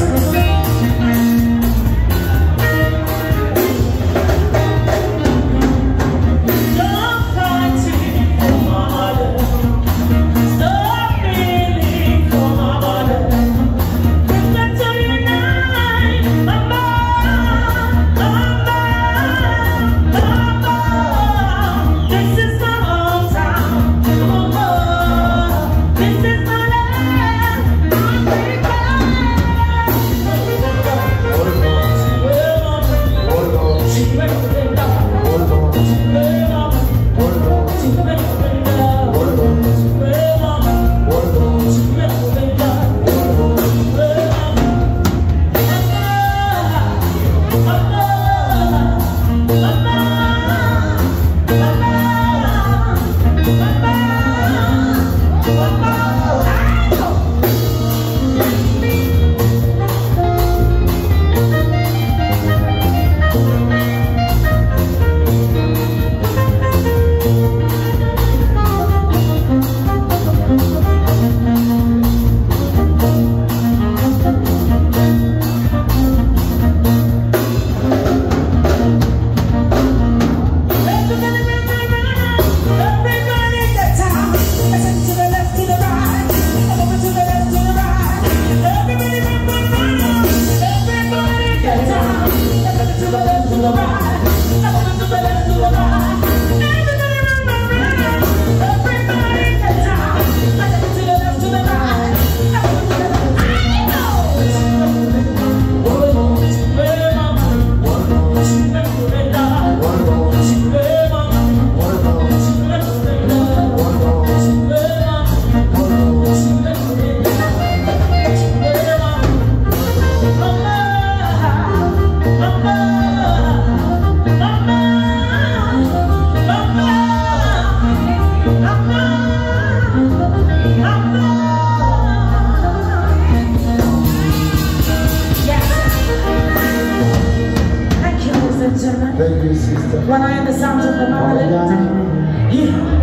Yes. Thank When I am the sound of the violin, Yeah.